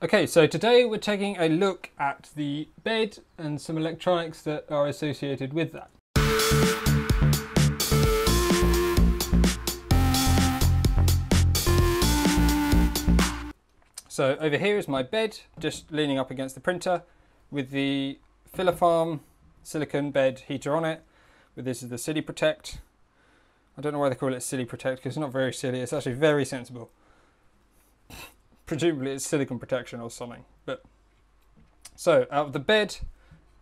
Okay, so today we're taking a look at the bed and some electronics that are associated with that. So over here is my bed, just leaning up against the printer with the Filafarm silicon bed heater on it. With this is the Silly Protect. I don't know why they call it Silly Protect because it's not very silly, it's actually very sensible presumably it's silicon protection or something. But so out of the bed,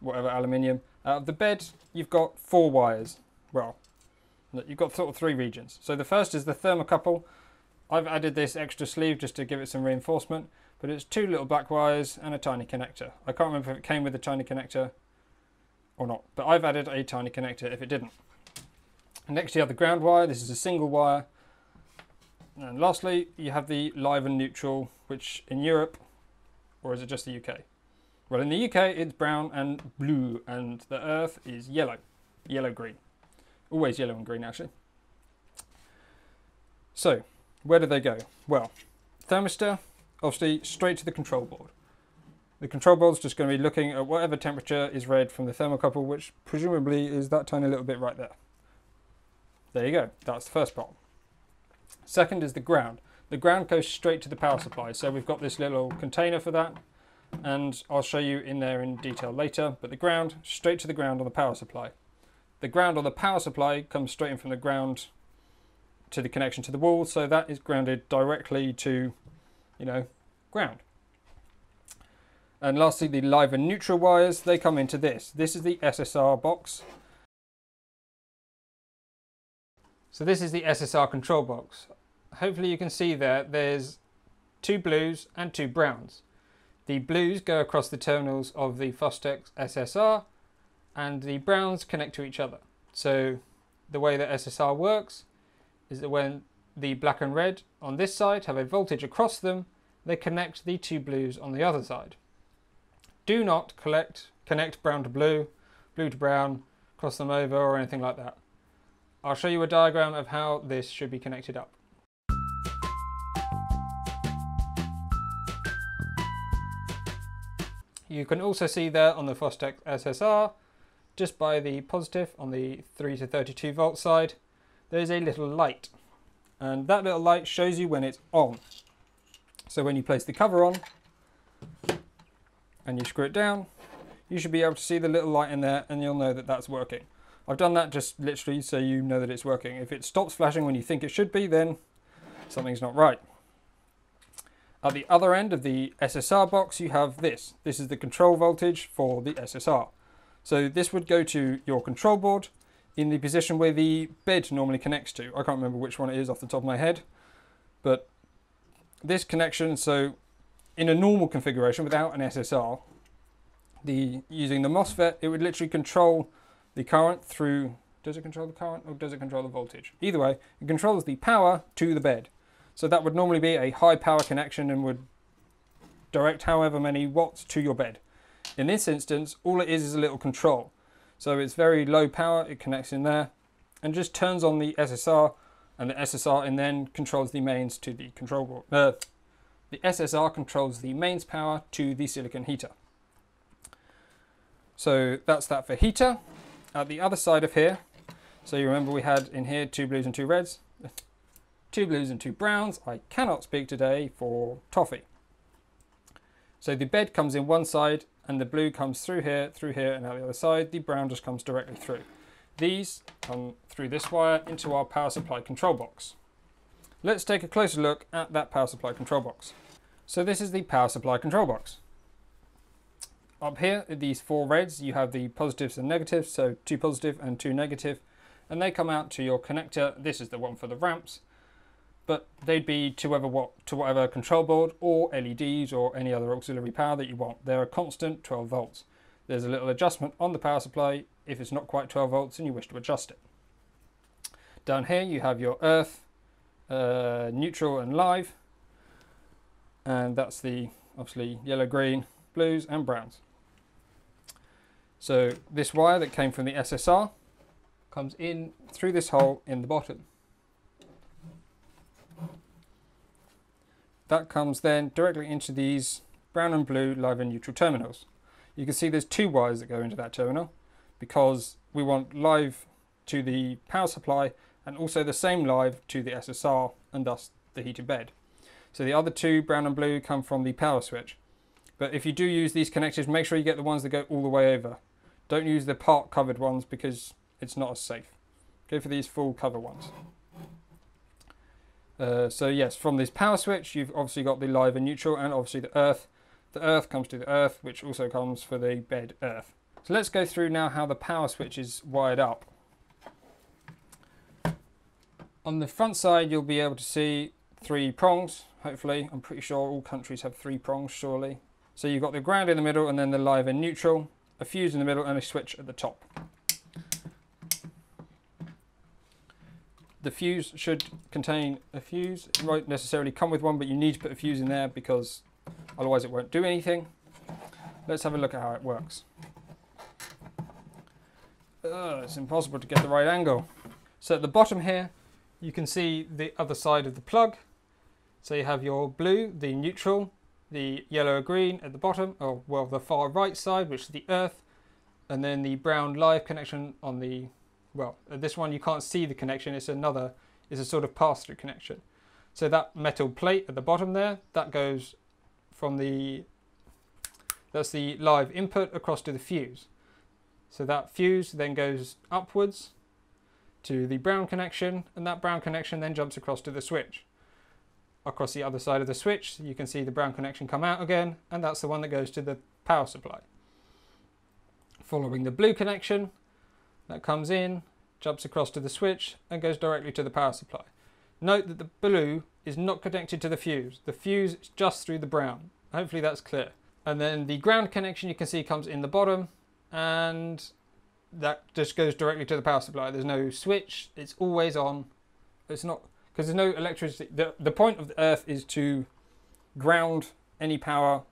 whatever aluminium, out of the bed you've got four wires. Well, you've got sort of three regions. So the first is the thermocouple. I've added this extra sleeve just to give it some reinforcement, but it's two little black wires and a tiny connector. I can't remember if it came with a tiny connector or not, but I've added a tiny connector if it didn't. Next you have the ground wire. This is a single wire and lastly, you have the live and neutral, which in Europe, or is it just the UK? Well, in the UK, it's brown and blue, and the earth is yellow, yellow-green. Always yellow and green, actually. So, where do they go? Well, thermistor, obviously, straight to the control board. The control board's just going to be looking at whatever temperature is read from the thermocouple, which presumably is that tiny little bit right there. There you go, that's the first part. Second is the ground. The ground goes straight to the power supply. So we've got this little container for that and I'll show you in there in detail later. But the ground, straight to the ground on the power supply. The ground on the power supply comes straight in from the ground to the connection to the wall. So that is grounded directly to, you know, ground. And lastly, the live and neutral wires, they come into this. This is the SSR box. So this is the SSR control box hopefully you can see there, there's two blues and two browns. The blues go across the terminals of the Fotek SSR and the browns connect to each other. So the way that SSR works is that when the black and red on this side have a voltage across them, they connect the two blues on the other side. Do not collect, connect brown to blue, blue to brown, cross them over or anything like that. I'll show you a diagram of how this should be connected up. You can also see there on the Fotek SSR, just by the positive on the 3 to 32 volt side, there is a little light. And that little light shows you when it's on. So when you place the cover on and you screw it down, you should be able to see the little light in there and you'll know that that's working. I've done that just literally so you know that it's working. If it stops flashing when you think it should be, then something's not right. At the other end of the SSR box, you have this. This is the control voltage for the SSR. So this would go to your control board in the position where the bed normally connects to. I can't remember which one it is off the top of my head, but this connection, so in a normal configuration without an SSR, the using the MOSFET, it would literally control the current through, does it control the current or does it control the voltage? Either way, it controls the power to the bed. So that would normally be a high power connection and would direct however many watts to your bed. In this instance, all it is is a little control. So it's very low power, it connects in there and just turns on the SSR and the SSR and then controls the mains to the control board. Uh, the SSR controls the mains power to the silicon heater. So that's that for heater. At the other side of here, so you remember we had in here two blues and two reds two blues and two browns. I cannot speak today for toffee. So the bed comes in one side and the blue comes through here, through here and out the other side. The brown just comes directly through. These come through this wire into our power supply control box. Let's take a closer look at that power supply control box. So this is the power supply control box. Up here, these four reds, you have the positives and negatives, so two positive and two negative, and they come out to your connector. This is the one for the ramps, but they'd be to whatever, what, to whatever control board or LEDs or any other auxiliary power that you want. They're a constant 12 volts. There's a little adjustment on the power supply if it's not quite 12 volts and you wish to adjust it. Down here you have your earth, uh, neutral and live, and that's the obviously yellow, green, blues and browns. So this wire that came from the SSR comes in through this hole in the bottom. That comes then directly into these brown and blue live and neutral terminals. You can see there's two wires that go into that terminal because we want live to the power supply and also the same live to the SSR and thus the heated bed. So the other two, brown and blue, come from the power switch. But if you do use these connectors, make sure you get the ones that go all the way over. Don't use the part covered ones because it's not as safe. Go for these full cover ones. Uh, so yes, from this power switch, you've obviously got the live and neutral and obviously the earth. The earth comes to the earth, which also comes for the bed earth. So let's go through now how the power switch is wired up. On the front side, you'll be able to see three prongs, hopefully. I'm pretty sure all countries have three prongs, surely. So you've got the ground in the middle and then the live and neutral, a fuse in the middle and a switch at the top. The fuse should contain a fuse. It won't necessarily come with one, but you need to put a fuse in there because otherwise it won't do anything. Let's have a look at how it works. Ugh, it's impossible to get the right angle. So at the bottom here, you can see the other side of the plug. So you have your blue, the neutral, the yellow green at the bottom, or well, the far right side, which is the earth, and then the brown live connection on the, well, this one you can't see the connection, it's another, it's a sort of pass-through connection. So that metal plate at the bottom there, that goes from the, that's the live input across to the fuse. So that fuse then goes upwards to the brown connection, and that brown connection then jumps across to the switch across the other side of the switch. You can see the brown connection come out again, and that's the one that goes to the power supply. Following the blue connection, that comes in, jumps across to the switch, and goes directly to the power supply. Note that the blue is not connected to the fuse. The fuse is just through the brown. Hopefully that's clear. And then the ground connection you can see comes in the bottom, and that just goes directly to the power supply. There's no switch, it's always on. It's not because there's no electricity. The, the point of the earth is to ground any power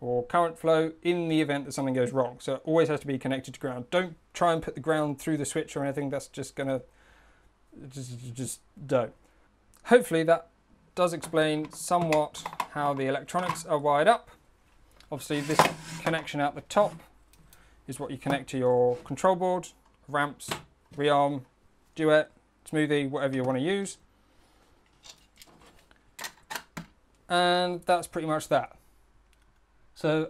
or current flow in the event that something goes wrong. So it always has to be connected to ground. Don't try and put the ground through the switch or anything. That's just to, just, just don't. Hopefully that does explain somewhat how the electronics are wired up. Obviously this connection out the top is what you connect to your control board, ramps, rearm, duet, smoothie, whatever you want to use. And that's pretty much that. So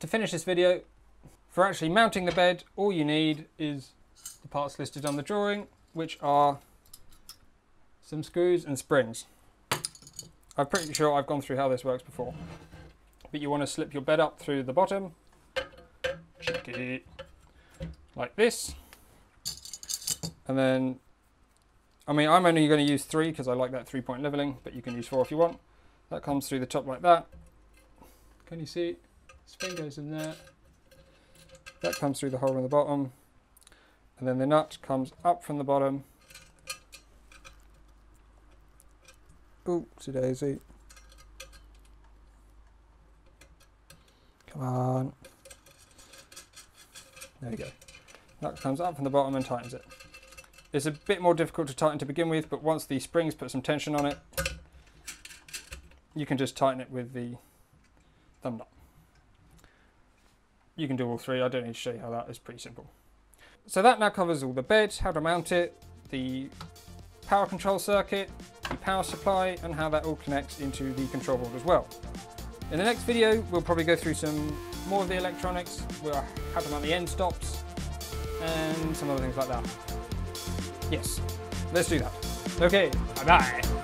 to finish this video, for actually mounting the bed, all you need is the parts listed on the drawing, which are some screws and springs. I'm pretty sure I've gone through how this works before. But you want to slip your bed up through the bottom, like this, and then I mean, I'm only going to use three because I like that three-point leveling, but you can use four if you want. That comes through the top like that. Can you see? Spring goes in there. That comes through the hole in the bottom. And then the nut comes up from the bottom. Oopsie daisy. Come on. There you go. That comes up from the bottom and tightens it. It's a bit more difficult to tighten to begin with, but once the springs put some tension on it, you can just tighten it with the thumb nut. You can do all three, I don't need to show you how that is pretty simple. So that now covers all the bed, how to mount it, the power control circuit, the power supply, and how that all connects into the control board as well. In the next video, we'll probably go through some more of the electronics, we'll have to mount the end stops, and some other things like that. Yes, let's do that. Okay, bye-bye.